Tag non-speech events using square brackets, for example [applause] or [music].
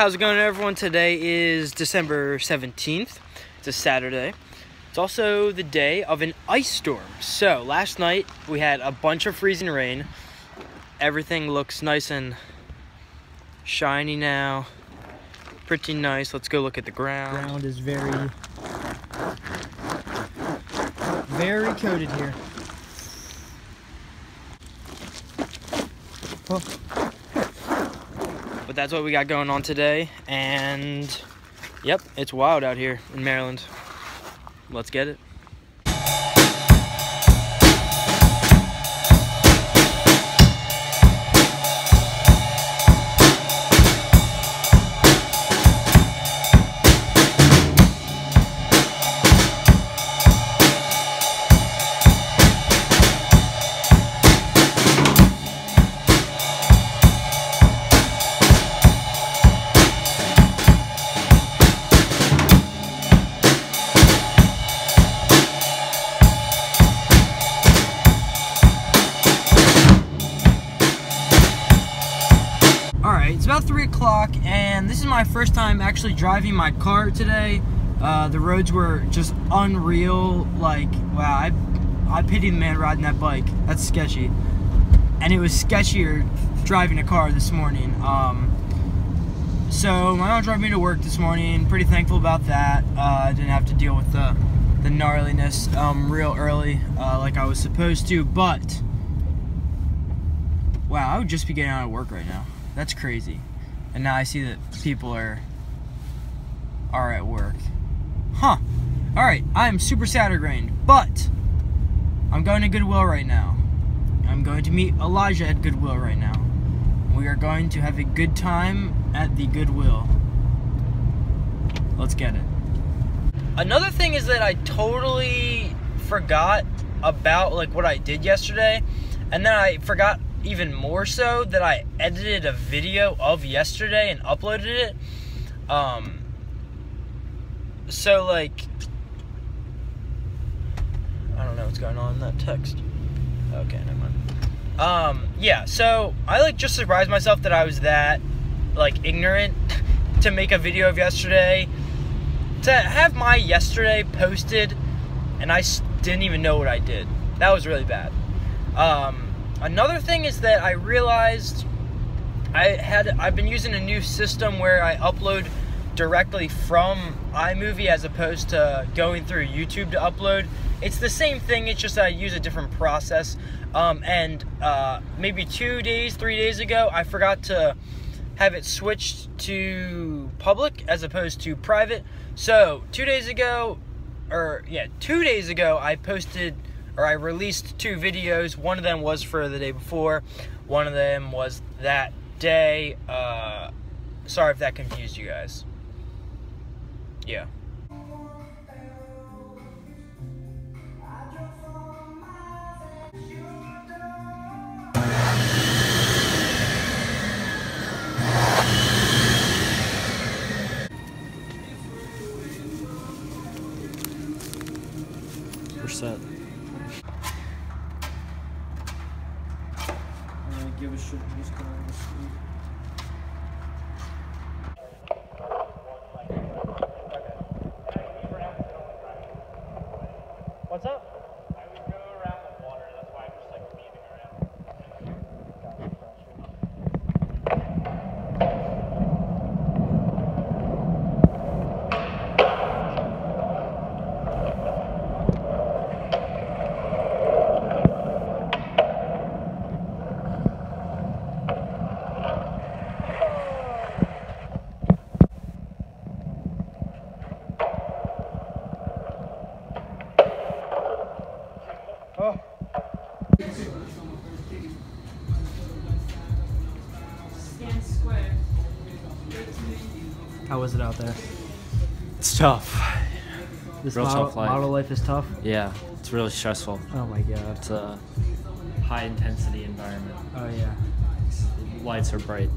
How's it going, everyone? Today is December 17th. It's a Saturday. It's also the day of an ice storm. So, last night we had a bunch of freezing rain. Everything looks nice and shiny now. Pretty nice. Let's go look at the ground. The Ground is very, very coated here. Oh. But that's what we got going on today. And yep, it's wild out here in Maryland. Let's get it. It's about 3 o'clock, and this is my first time actually driving my car today. Uh, the roads were just unreal. Like, wow, I, I pity the man riding that bike. That's sketchy. And it was sketchier driving a car this morning. Um, so, my mom drove me to work this morning. Pretty thankful about that. Uh, I didn't have to deal with the, the gnarliness um, real early uh, like I was supposed to, but wow, I would just be getting out of work right now. That's crazy. And now I see that people are are at work. Huh. Alright, I am super Sattergrained, but I'm going to Goodwill right now. I'm going to meet Elijah at Goodwill right now. We are going to have a good time at the Goodwill. Let's get it. Another thing is that I totally forgot about like what I did yesterday, and then I forgot even more so that I edited a video of yesterday and uploaded it. Um, so like, I don't know what's going on in that text. Okay, never mind. Um, yeah, so I like just surprised myself that I was that like ignorant [laughs] to make a video of yesterday. To have my yesterday posted, and I didn't even know what I did. That was really bad. Um, Another thing is that I realized I had I've been using a new system where I upload directly from iMovie as opposed to going through YouTube to upload. It's the same thing, it's just I use a different process. Um, and uh, maybe two days, three days ago, I forgot to have it switched to public as opposed to private. So two days ago, or yeah, two days ago, I posted or I released two videos. One of them was for the day before, one of them was that day. Uh, sorry if that confused you guys. Yeah. Set. девочек близко на How was it out there? It's tough. This Real model, tough life. model life is tough. Yeah, it's really stressful. Oh my god. It's a high intensity environment. Oh yeah. Lights are bright.